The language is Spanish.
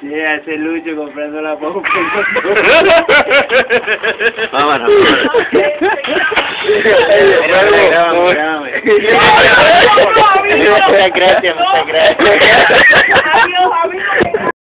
Sí, ese Lucho comprando la popa. Vámonos. Grábame, grábame. Muchas gracias, muchas gracias.